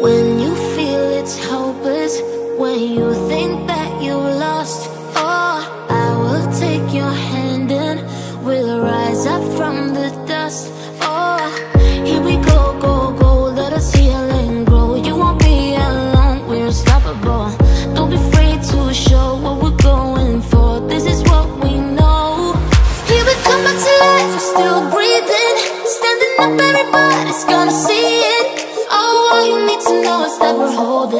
When you feel it's hopeless, when you think that you lost,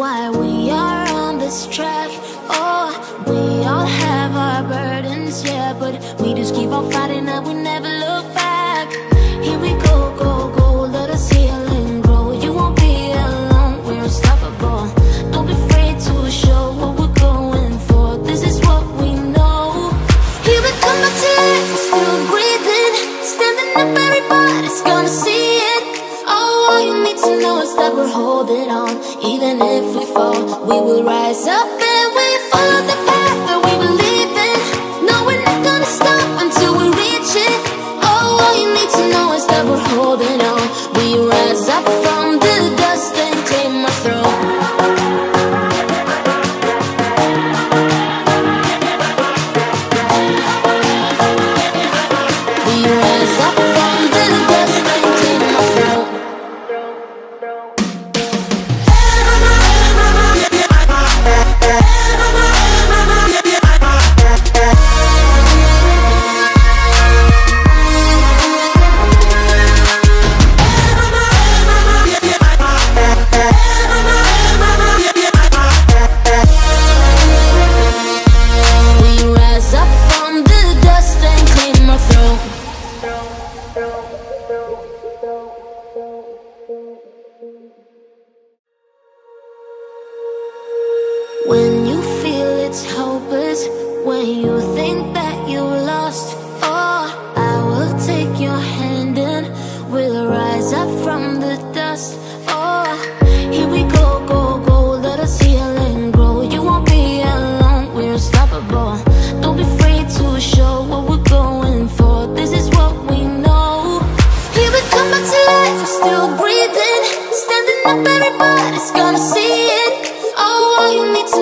why we are on this track. Oh, we all have our burdens, yeah, but we just keep on fighting that we never holding on. Even if we fall, we will rise up and we follow